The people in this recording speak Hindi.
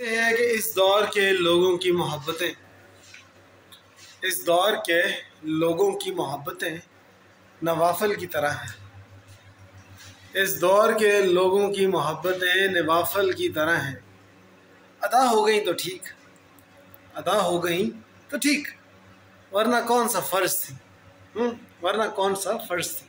हैं कि इस दौर के लोगों की मोहब्बतें, इस दौर के लोगों की मोहब्बतें नवाफल की तरह हैं। इस दौर के लोगों की मोहब्बतें नवाफल की तरह हैं। अदा हो गई तो ठीक, अदा हो गई तो ठीक, वरना कौन सा फ़र्ज़ थी? हुँ? वरना कौन सा फ़र्ज़ थी?